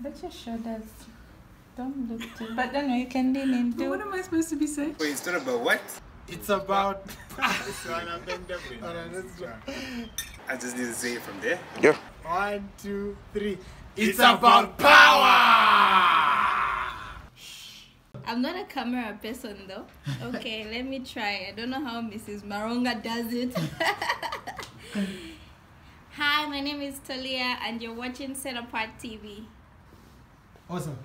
But your shoulders. Don't look too. But then you can lean in But what am I supposed to be saying? Wait, it's not about what? It's about. I just need to say it from there. Yeah. One, two, three. It's about power! I'm not a camera person though. Okay, let me try. I don't know how Mrs. Maronga does it. Hi, my name is Talia, and you're watching Set Apart TV. Awesome.